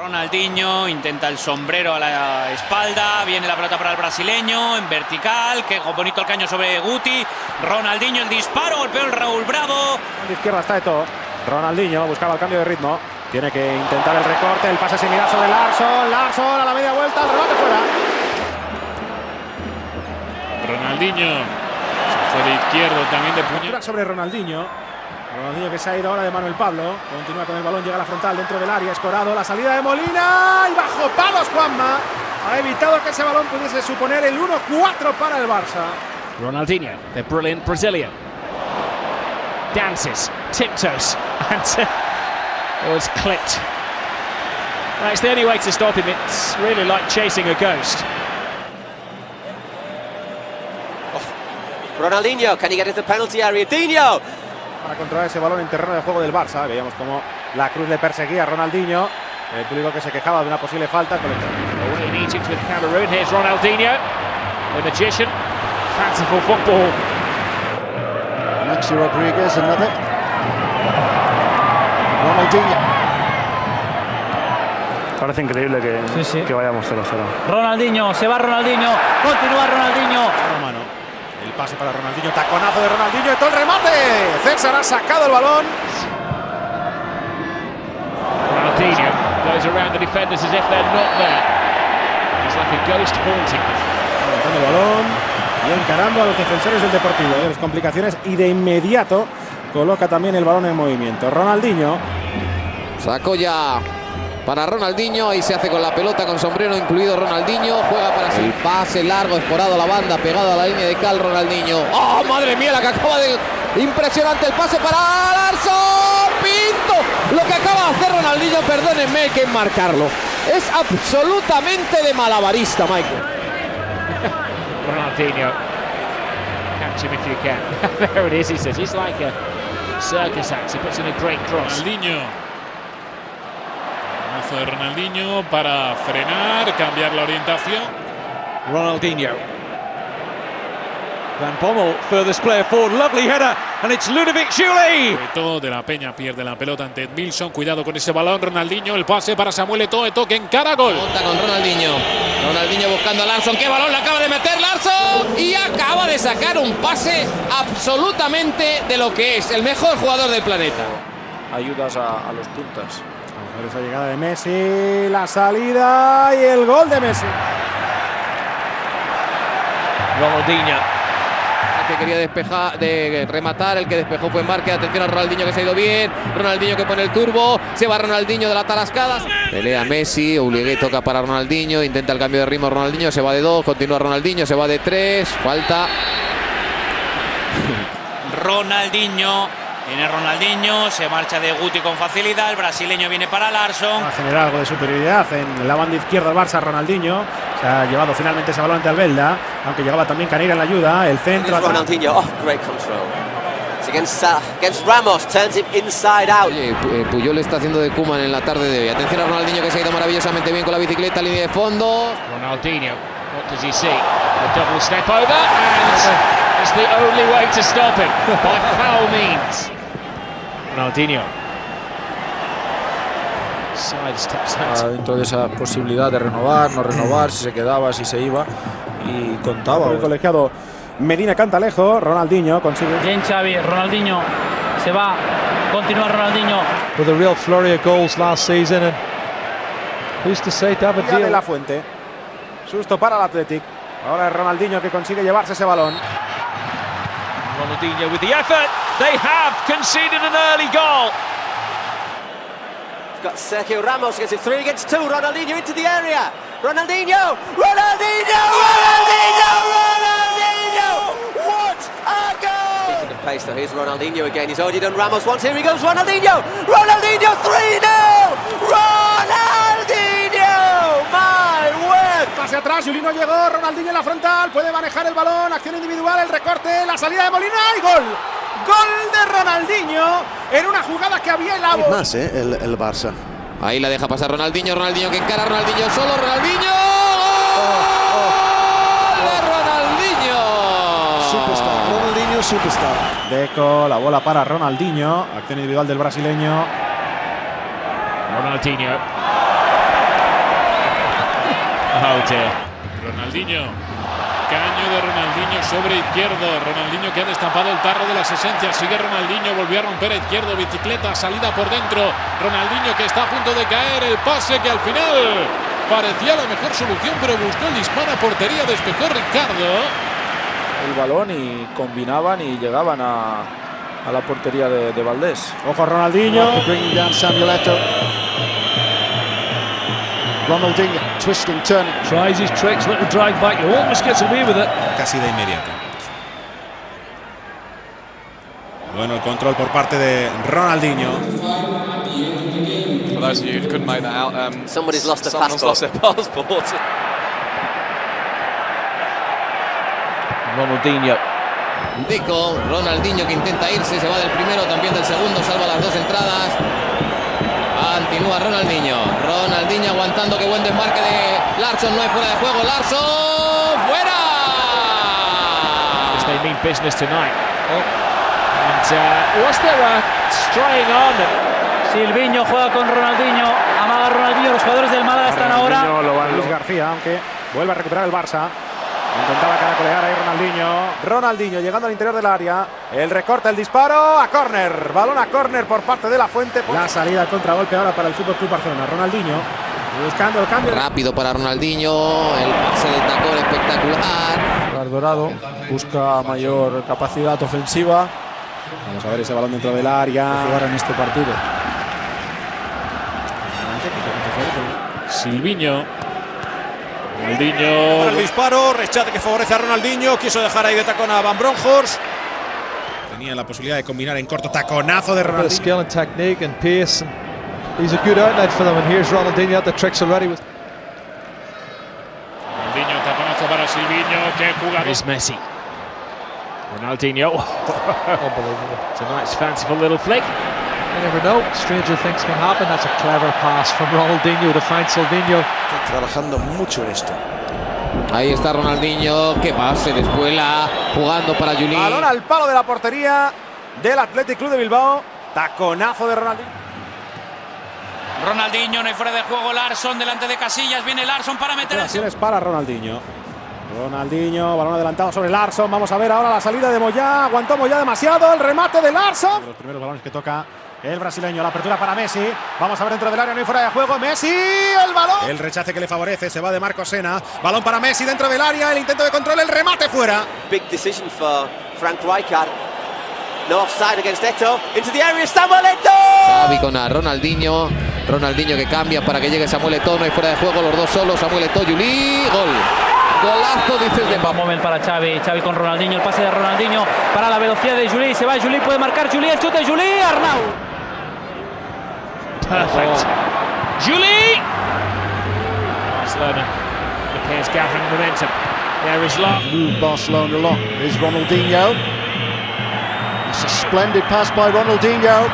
Ronaldinho intenta el sombrero a la espalda, viene la pelota para el brasileño en vertical, que bonito el caño sobre Guti, Ronaldinho el disparo, golpeó el Raúl Bravo. De izquierda está Eto, Ronaldinho buscaba el cambio de ritmo, tiene que intentar el recorte, el pase similar sobre Larson, Larson a la media vuelta, el remate fuera. Ronaldinho, fue de izquierdo también de puño. Sobre Ronaldinho, Ronaldinho que se ha ido ahora de Manuel Pablo. Continúa con el balón, llega a la frontal dentro del área. Escorado, la salida de Molina. Y bajo palos Juanma. Ha evitado que ese balón pudiese suponer el 1-4 para el Barça. Ronaldinho, the brilliant Brazilian. Dances, tiptoes, and was clipped. That's the only way to stop him. It's really like chasing a ghost. Oh. Ronaldinho, can he get into the penalty area? Dino! Para controlar ese balón en terreno de juego del Barça. Veíamos como la Cruz le perseguía a Ronaldinho. El público que se quejaba de una posible falta. Away in Egypt with Cameroon. Here's Ronaldinho, the magician. Fanciful football. Maxi Rodriguez, another. Ronaldinho. Parece increíble que, sí, sí. que vayamos 0-0. Ronaldinho, se va Ronaldinho, continúa Ronaldinho. Pase para Ronaldinho, taconazo de Ronaldinho, y todo el remate. César ha sacado el balón. Ronaldinho goes around the defenders as if they're not there. It's like a ghost haunting Levantando el balón y encarando a los defensores del Deportivo. Las complicaciones y de inmediato coloca también el balón en movimiento. Ronaldinho. Sacó ya para Ronaldinho. Ahí se hace con la pelota con sombrero incluido Ronaldinho. Juega para su pase largo, esporado a la banda, pegado a la línea de cal Ronaldinho. ¡Oh, madre mía! La que acaba de... Impresionante el pase para Larson. Pinto. Lo que acaba de hacer Ronaldinho, perdónenme, hay que marcarlo. Es absolutamente de malabarista, Michael. Ronaldinho. Catch him if you can. there it is, he says. He's like a circus act. He puts in a great cross. Ronaldinho. De Ronaldinho para frenar, cambiar la orientación. Ronaldinho. Van Bommel, furthest player forward, lovely header, and it's Ludovic Juli. Eto'o de la Peña pierde la pelota ante Milson, cuidado con ese balón, Ronaldinho, el pase para Samuel Eto'o, Eto'o que encara gol. Monta con Ronaldinho, Ronaldinho buscando a Larson, qué balón le acaba de meter Larson y acaba de sacar un pase absolutamente de lo que es el mejor jugador del planeta. Ayudas a, a los puntas. Por esa llegada de Messi, la salida y el gol de Messi. Ronaldinho. El que quería despejar, de rematar, el que despejó fue Marque. Atención a Ronaldinho que se ha ido bien. Ronaldinho que pone el turbo. Se va Ronaldinho de la tarascada. Pelea Messi. Obligué toca para Ronaldinho. Intenta el cambio de ritmo Ronaldinho. Se va de dos. Continúa Ronaldinho. Se va de tres. Falta. Ronaldinho Viene Ronaldinho, se marcha de Guti con facilidad, el brasileño viene para Larson. Va a generar algo de superioridad en la banda izquierda del Barça, Ronaldinho. Se ha llevado finalmente ese balón ante Albelda, aunque llegaba también Caneira en la ayuda. El centro. Ronaldinho, oh, great control. Against, uh, against Ramos, turns him inside out. Oye, eh, Puyol está haciendo de Kuman en la tarde de hoy. Atención a Ronaldinho que se ha ido maravillosamente bien con la bicicleta, línea de fondo. Ronaldinho, what does he see? A double step over and it's the only way to stop him by foul means. Ronaldinho. Ah, dentro de esa posibilidad de renovar, no renovar, si se quedaba, si se iba y contaba. El colegiado Medina Cantalejo, Ronaldinho consigue. Bien Xavi, Ronaldinho se va, continúa Ronaldinho. With a real flurry of goals last season and who's to say David de la Fuente. Susto para el Athletic. Ahora es Ronaldinho que consigue llevarse ese balón. Ronaldinho with the effort. They have conceded an early goal. Got Sergio Ramos gets it three against two. Ronaldinho into the area. Ronaldinho! Ronaldinho! Ronaldinho! Ronaldinho! What a goal! Speaking of pace, though, here's Ronaldinho again. He's already done Ramos once. Here he goes, Ronaldinho! Ronaldinho 3 0! Ronaldinho! My word! Pase atrás, Julino llegó, Ronaldinho en la frontal, puede manejar el balón, acción individual, el recorte, la salida de Molina y gol. Gol de Ronaldinho en una jugada que había en la Más, ¿eh? El, el, Barça. Ahí la deja pasar Ronaldinho, Ronaldinho que encara Ronaldinho solo, Ronaldinho. ¡Gol de Ronaldinho! Superstar, Ronaldinho superstar. Deco, la bola para Ronaldinho, acción individual del brasileño. Ronaldinho. Oh dear. Ronaldinho. Caño de Ronaldinho sobre izquierdo. Ronaldinho que ha destapado el tarro de las esencias. Sigue Ronaldinho. Volvió a romper a izquierdo. Bicicleta, salida por dentro. Ronaldinho que está a punto de caer. El pase que al final parecía la mejor solución, pero buscó el disparo a portería. Despejó Ricardo. El balón y combinaban y llegaban a, a la portería de, de Valdés. Ojo Ronaldinho. Ronaldinho twisting, turning. Tries his tricks, little drag back. He almost gets away with it. Casi de inmediato. Bueno, el control por parte de Ronaldinho. For those of you who couldn't make that out, um, Somebody's lost their passport. lost their passport. Ronaldinho. Dico, Ronaldinho que intenta irse, se va del primero, también del segundo, salva las dos entradas. Continúa Ronaldinho. Ronaldinho aguantando, que buen desmarque de Larson, no hay fuera de juego. Larson, fuera. They mean business tonight. Oh. And uh, was there a straying arm that Silviño juega con Ronaldinho. Amaga Ronaldinho. Los jugadores del Málaga están ahora. Lo va Luis García, aunque vuelve a recuperar el Barça. Intentaba caracolear ahí Ronaldinho. Ronaldinho llegando al interior del área. El recorte, el disparo a córner. Balón a córner por parte de la Fuente. La salida al contragolpe ahora para el Fútbol Club Barcelona. Ronaldinho buscando el cambio. Rápido para Ronaldinho, el pase de tacón espectacular. El Dorado busca mayor capacidad ofensiva. Vamos a ver ese balón dentro del área. Jugar en este partido. Silviño. Ronaldinho. El disparo, rechace que favorece a Ronaldinho. Quiso dejar ahí de tacón a Van Bronhorst. Tenía la posibilidad de combinar en corto taconazo de Ronaldinho. skill and technique and pace. He's a good outlet for them. And here's Ronaldinho at the tricks already. With Ronaldinho, taponazo para Silviño. Qué jugador. is Messi. Ronaldinho. Unbelievable. It's a nice fanciful little flick. You never know. Stranger things can happen. That's a clever pass from Ronaldinho to find Silvinho. Trabajando mucho en esto. Ahí está Ronaldinho, que pase de espuela, jugando para Juli. Balón al palo de la portería del Athletic Club de Bilbao. Taconazo de Ronaldinho. Ronaldinho, no hay fuera de juego. Larson delante de Casillas. Viene Larson para meter el Acciones para Ronaldinho. Ronaldinho, balón adelantado sobre Larson. Vamos a ver ahora la salida de Moyá. Aguantó Moyá demasiado. El remate de Larson. Los primeros balones que toca el brasileño. La apertura para Messi. Vamos a ver dentro del área. No hay fuera de juego. Messi. El balón. El rechace que le favorece. Se va de Marco Sena. Balón para Messi dentro del área. El intento de control. El remate fuera. Big decision for Frank Rijkaard. No offside against Eto. Into the area, Samuel Eto! Xavi con a Ronaldinho. Ronaldinho que cambia para que llegue Samuel Eto'o. No hay fuera de juego, los dos solos. Samuel Eto'o, Juli. Gol. Golazo, dices de Va Moment para Xavi. Xavi con Ronaldinho. El pase de Ronaldinho para la velocidad de Juli. Se va Juli. Puede marcar Juli. El chute de Juli. Arnau. Perfect. Julie! Barcelona appears gathering momentum. There is Love. Move Barcelona along. Here's Ronaldinho. It's a splendid pass by Ronaldinho.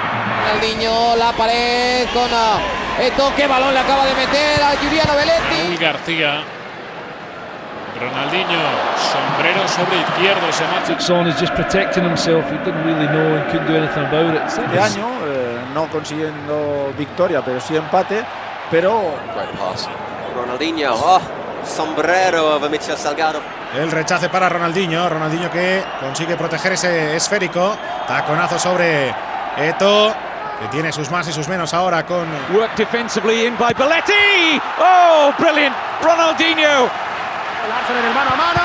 Ronaldinho, la pared con a Eto'o. Qué balón le acaba de meter a Juliano Belletti. Raúl García. Ronaldinho, sombrero sobre izquierdo, se marcha. Son is just protecting himself. He didn't really know and couldn't do anything about it. Este año, eh, no consiguiendo victoria, pero sí empate. Pero Great pass. Ronaldinho. Oh, sombrero of Mitchell Salgado. El rechace para Ronaldinho. Ronaldinho que consigue proteger ese esférico. Taconazo sobre Eto. Que tiene sus más y sus menos ahora con Work defensively in by Belletti. Oh, brilliant. Ronaldinho. Larson en el mano a mano.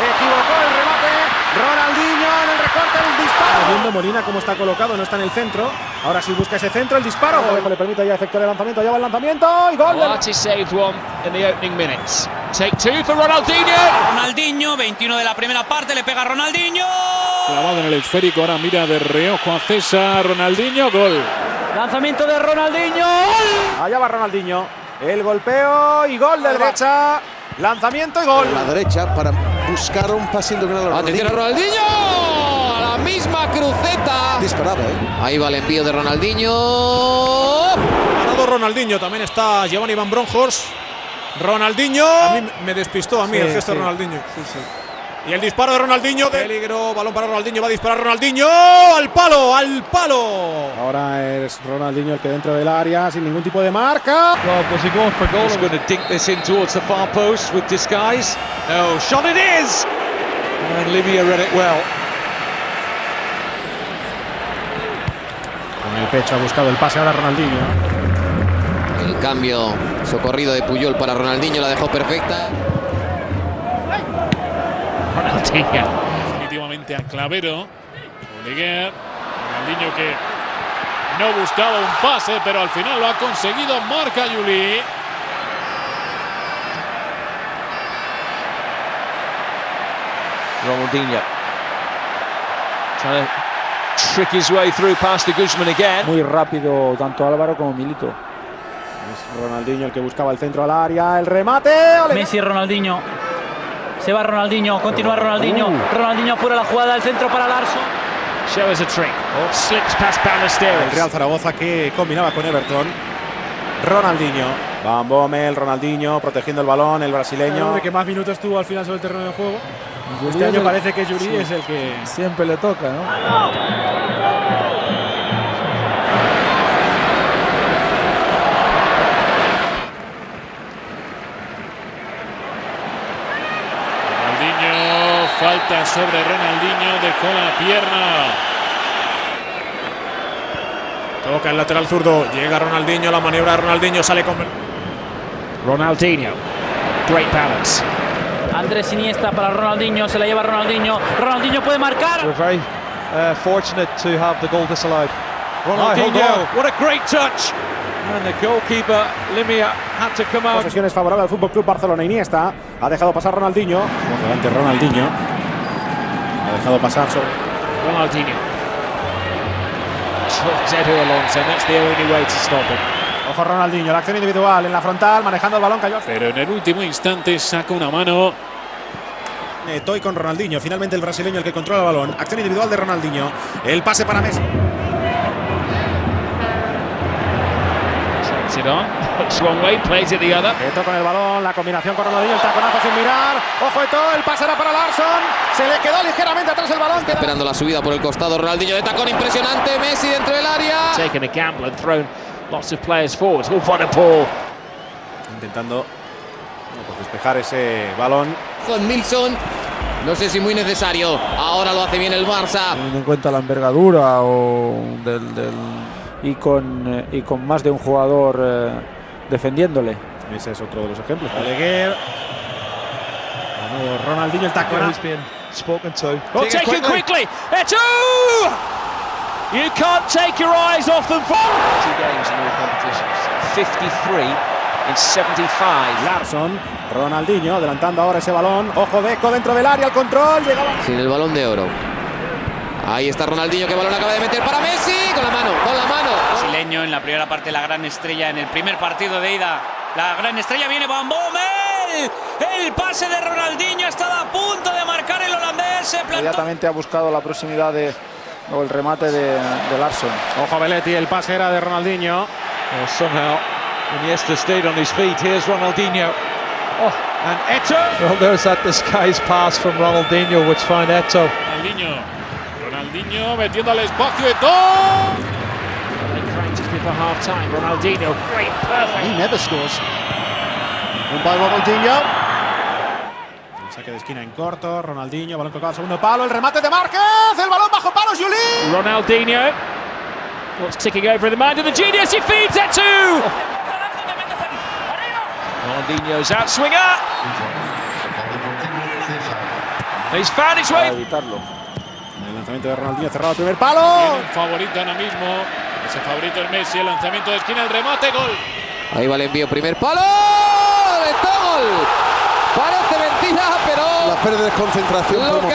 Equivocó el remate. Ronaldinho en el recorte, el disparo. Viendo Molina cómo está colocado, no está en el centro. Ahora sí busca ese centro, el disparo. Le permite ya efectuar el lanzamiento. Ya va el lanzamiento y gol. del- saved one in the opening minutes. Take two for Ronaldinho. Ronaldinho, 21 de la primera parte. Le pega a Ronaldinho. Clavado en el esférico, ahora mira de reojo a César. Ronaldinho, gol. Lanzamiento de Ronaldinho. ¡Gol! Allá va Ronaldinho. El golpeo y gol de derecha. Lanzamiento y gol. A la derecha para buscar un pase diagonal Atención a Ronaldinho. A la misma cruceta. Disparado, ¿eh? Ahí va el envío de Ronaldinho. Ganado Ronaldinho. También está Giovanni Van Bronhorst. Ronaldinho. a mí me despistó a mí Sí, el gesto sí. de Ronaldinho. Sí, sí. Y el disparo de Ronaldinho. De... Peligro, balón para Ronaldinho. Va a disparar Ronaldinho. Al palo, al palo. Ahora es Ronaldinho el que dentro del área, sin ningún tipo de marca. Well, was he going for goal? He's going to dink this in towards the far post with disguise. No, shot it is. And Libya read it well. Con el pecho ha buscado el pase ahora Ronaldinho. El cambio socorrido de Puyol para Ronaldinho la dejó perfecta. Definitivamente a Clavero. Oleguer. Ronaldinho que no buscaba un pase, pero al final lo ha conseguido. Marca Juli. Ronaldinho. Trying to trick his way through past the Guzman again. Muy rápido tanto Álvaro como Milito. Es Ronaldinho el que buscaba el centro al área. El remate. Ole. Messi, Ronaldinho. Se va Ronaldinho, continúa Ronaldinho. Ronaldinho apura la jugada, el centro para Larson. Show us a trick. Oh, slips past Ballesteros. El Real Zaragoza que combinaba con Everton. Ronaldinho. Van Bommel, Ronaldinho protegiendo el balón, el brasileño. El que más minutos tuvo al final sobre el terreno de juego. Este año parece que Yuri es el que siempre le toca, ¿no? Falta sobre Ronaldinho, dejó la pierna. Toca el lateral zurdo, llega Ronaldinho, la maniobra de Ronaldinho sale con Ronaldinho. Great balance. Andrés Iniesta para Ronaldinho, se la lleva Ronaldinho. Ronaldinho puede marcar. We're very uh, fortunate to have the goal disallowed. Ronaldinho, what a great touch. And the goalkeeper, Limia, had to come out. Posesiones favorable al Fútbol Club Barcelona. Iniesta ha dejado pasar Ronaldinho. Por delante Ronaldinho. Ha dejado pasar sobre Ronaldinho. Talks Edu Alonso. That's the only way to stop him. Ojo Ronaldinho, la acción individual en la frontal, manejando el balón, cayó. Pero en el último instante saca una mano. Toy con Ronaldinho, finalmente el brasileño el que controla el balón. Acción individual de Ronaldinho. El pase para Messi. Takes it on. Looks one way, plays it the other. Eto con el balón, la combinación con Ronaldinho, el taconazo sin mirar. Ojo Eto, el pase era para Larson. Se le quedó ligeramente atrás el balón. Está esperando la subida por el costado Ronaldinho de tacón impresionante. Messi dentro del área. Taken a gamble and thrown lots of players forward. Oh, what a ball. Intentando pues, despejar ese balón. Con Nilsson. No sé si muy necesario. Ahora lo hace bien el Barça. Teniendo en cuenta la envergadura o del, del y con eh, y con más de un jugador eh, defendiéndole. Ese es otro de los ejemplos. Oleguer. De Ronaldinho el taconazo. spoken to. Oh, taken quickly. Eto! You can't take your eyes off them. Two games in all competitions. 53 in 75. Larson, Ronaldinho adelantando ahora ese balón. Ojo Deco dentro del área, el control. Llegaba. Sin el balón de oro. Ahí está Ronaldinho que balón acaba de meter para Messi. Con la mano, con la mano. Brasileño en la primera parte, la gran estrella en el primer partido de ida. La gran estrella viene Van Bommel. El pase de Ronaldinho estaba a punto de marcar el holandés. Se. Inmediatamente ha buscado la proximidad de o el remate de, de Larson. Ojo Belletti, el pase era de Ronaldinho. Well, somehow Iniesta stayed on his feet. Here's Ronaldinho. Oh, and Eto. Well, there's that disguised pass from Ronaldinho, which found Eto. Ronaldinho. Ronaldinho metiendo al espacio just before half time. Ronaldinho, great, perfect. He never scores. Won by Ronaldinho. El saque de esquina en corto. Ronaldinho, balón colocado al segundo palo. El remate de Márquez. El balón bajo palos. Juli. Ronaldinho. What's ticking over in the mind of the genius? He feeds it to. Ronaldinho's outswinger. He's found his Para way. evitarlo. Lanzamiento de Ronaldinho cerrado primer palo. Tiene un favorito ahora mismo. Ese favorito es Messi. El lanzamiento de esquina, el remate, gol. Ahí va el envío, primer palo. ¡De gol! Parece mentira, pero La pérdida de concentración. lo que